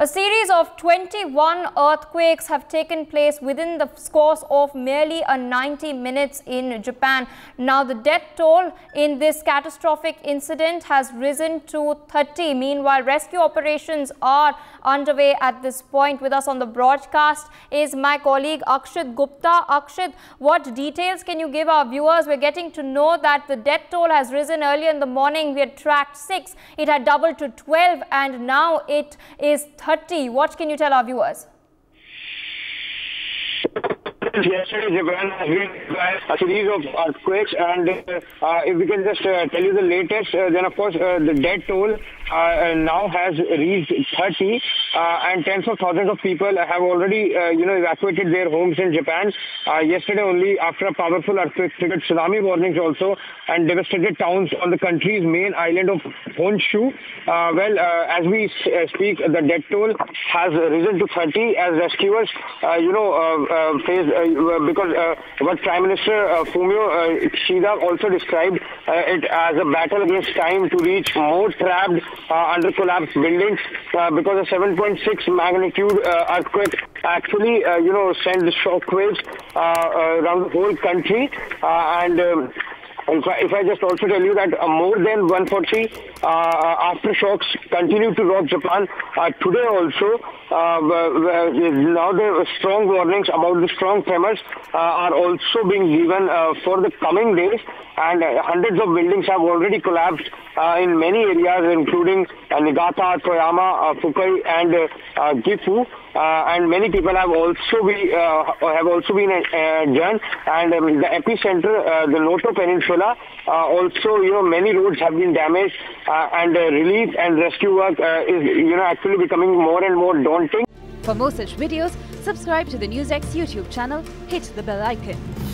A series of 21 earthquakes have taken place within the course of merely a 90 minutes in Japan. Now, the death toll in this catastrophic incident has risen to 30. Meanwhile, rescue operations are underway at this point. With us on the broadcast is my colleague Akshit Gupta. Akshit, what details can you give our viewers? We're getting to know that the death toll has risen earlier in the morning. We had tracked 6. It had doubled to 12 and now it is 30. 30. What can you tell our viewers? Yesterday, Japan has been a series of earthquakes, and uh, if we can just uh, tell you the latest, uh, then of course uh, the dead toll uh, now has reached 30, uh, and tens of thousands of people have already, you know, evacuated their homes in Japan. yesterday, only after a powerful earthquake triggered tsunami warnings also, and devastated towns on the country's main island of Honshu. well, as we speak, the death toll has risen to 30 as rescuers, you know, face uh, because uh, what Prime Minister uh, Fumio Kishida also described it as a battle against time to reach more trapped under collapsed buildings because a 7.6 magnitude earthquake actually, you know, sent shockwaves around the whole country and um, if I, if I just also tell you that uh, more than 140 uh, aftershocks continue to rock Japan uh, today also. Uh, now the strong warnings about the strong tremors uh, are also being given uh, for the coming days and uh, hundreds of buildings have already collapsed uh, in many areas including uh, Niigata, Toyama, Fukui and Gifu. Uh, and many people have also be uh, have also been uh, done. And um, the epicenter, the Noto Peninsula, also you know many roads have been damaged, and relief and rescue work is you know actually becoming more and more daunting. For more such videos, subscribe to the NewsX YouTube channel, hit the bell icon.